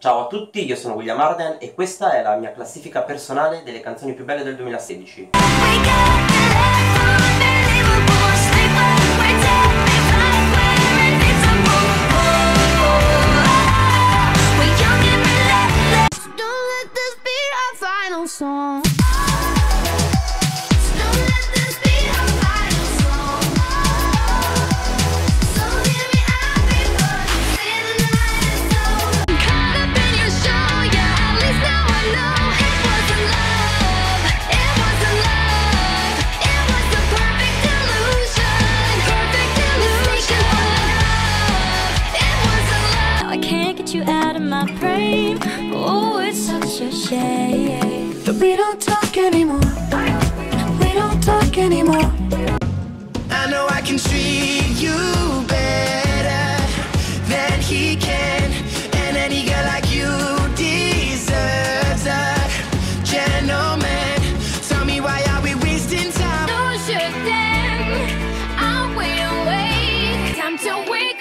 Ciao a tutti, io sono William Arden e questa è la mia classifica personale delle canzoni più belle del 2016. song my brain. Oh, it's such a shame That we don't talk anymore. We don't talk anymore. I know I can treat you better Than he can And any girl like you deserves a gentleman. Tell me why are we wasting time? Don't shoot them. I will wait. Time to wake